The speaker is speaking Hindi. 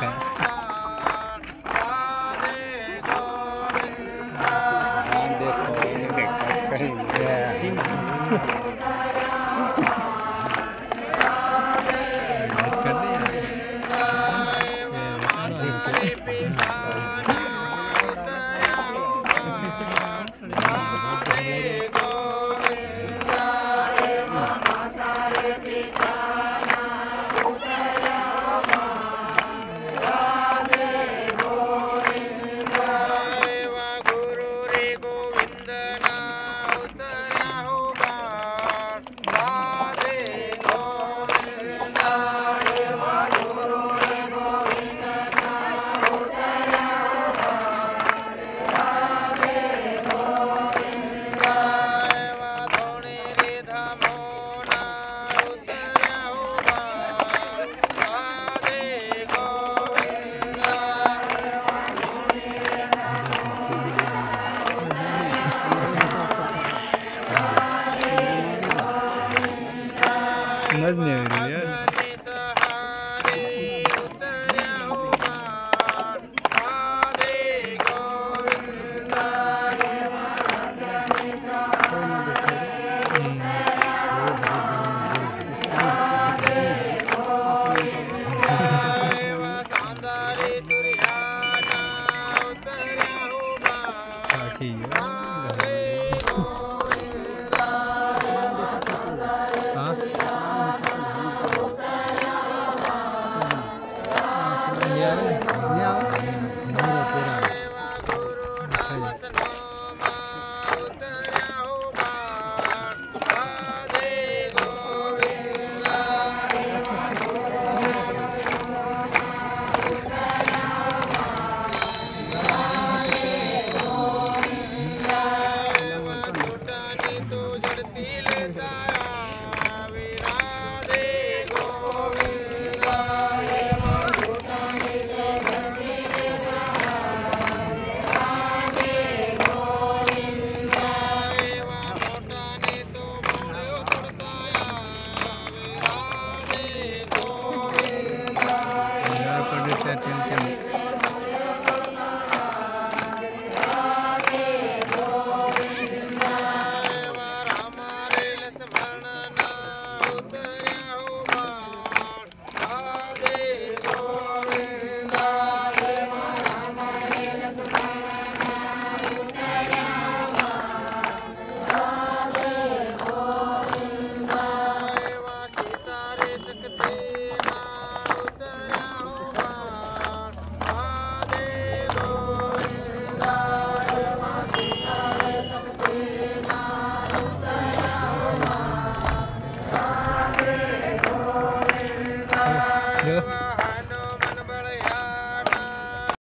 तक है Над нею, реально. Yeah.